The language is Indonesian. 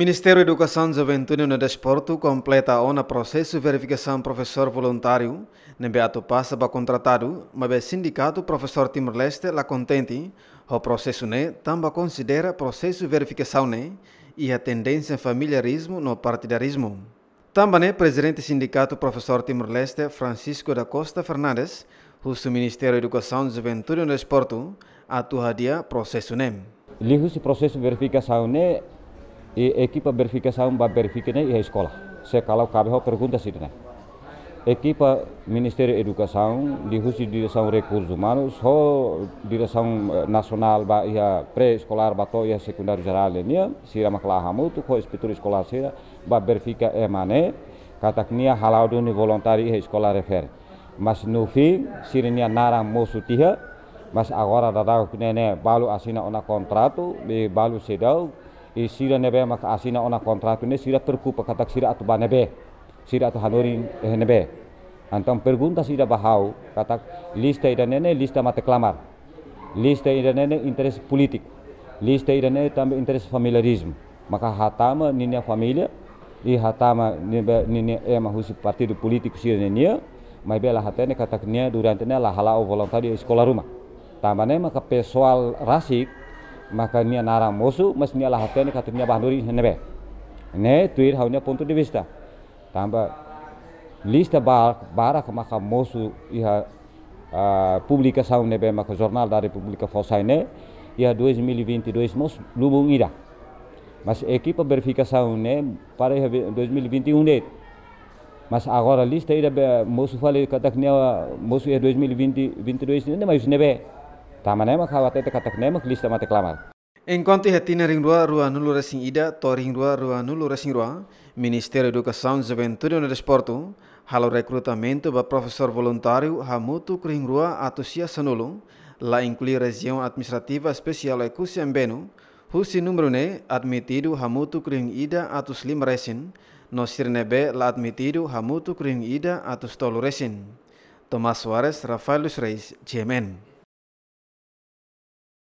Ministério da Educação, Juventude e Desporto completa o processo de verificação professor voluntário, ato passa para contratado, mas o sindicato professor Timor-Leste lá contente, o processo ne também considera processo de verificação ne e a tendência familiarismo no partidarismo. Também o presidente do sindicato professor Timor-Leste, Francisco da Costa Fernandes, o Ministério da Educação, Juventude e Desporto, atua dia processo. Lihu si processo de verificação ne e equipa verificação vai verificar e a escola. Se kalau cabe pergunta se né. Equipa Ministério da Educação, di khusus direção recursos humanos, ho direção eh, nacional ba ia pré-escolar ba to ia secundário geral nia, sira maklah hamu tu ho inspektor escolar sira ba verifica e mane, kata knia halau duni voluntari e escola refer. Mas no fim, sirinia mosu tiha, mas agora dadau nene balu asina ona contrato, be balu sedau, e sira nebe maka asina ona kontratu ne sira terku pakatak sira atu banebe sira atu hanuri eh nebe. Antam pergunta sira bahau katak lista ida nene lista mate klamar. Lista ida nene interes politik. Lista ida nene tambe interes familiarismo maka hatama ninia familia i hatama ninia ema husi partido político sira nenia mai bela hatene katak nia durante ne la halao voluntário escola rumah tambane maka pessoal rasik maka nia nara mosu mas nia lahatene katu nia bahnuri nebe. Ne tuir haunya ponto de vista. Tamba lista bar bara maka mosu iha uh, publicação nebe maka jornal da República Fosaine iha 2022 mos lubung ida. Mas equipa verificação ne para iha 2021 ne mas agora lista ida mosu fale katak nia mosu iha 2022 ne mas nebe Tamanema kawate te katak nema lista mate klamar. Enquanto ring rua rua nulu racing ida, to ring rua nulu racing rua, Ministério da Educação, Juventude e Desporto, halo recrutamento para professor voluntário hamutu rua atusia sanulu, lá inclui região administrativa especial Ecusia Mbenu, husi número ne admitido hamutu ring ida atus lim resin, no sirnebe la admitido hamutu ring ida atus tolu resin. Tomás Suarez, Rafael Luis Reis, GMN.